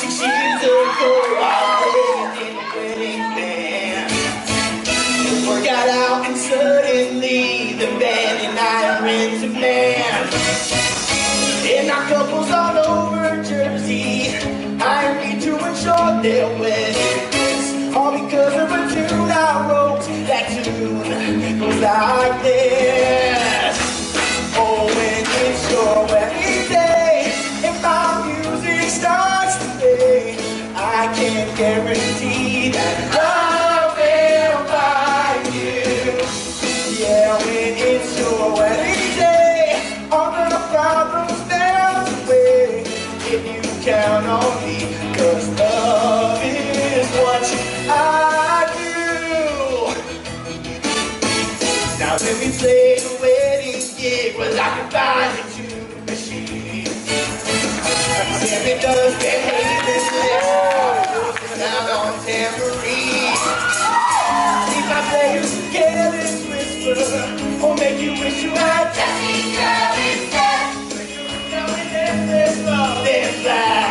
six years ago. I played in the wedding band. It worked out and suddenly the band and I are in demand. And our couples all over Jersey hired me to ensure their weddings. All because of a tune I wrote. That tune goes like this. I can guarantee that Or make you wish you had Jesse's girl instead Wish you were going in this love, this life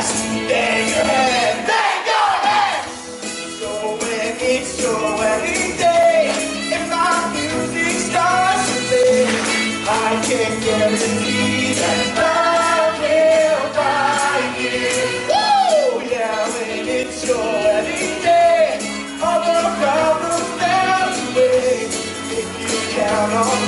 dolor.